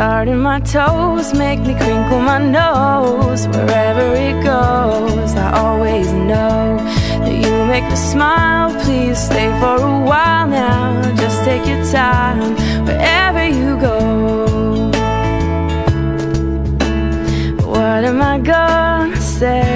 Starting my toes make me crinkle my nose. Wherever it goes, I always know that you make me smile. Please stay for a while now. Just take your time wherever you go. What am I gonna say?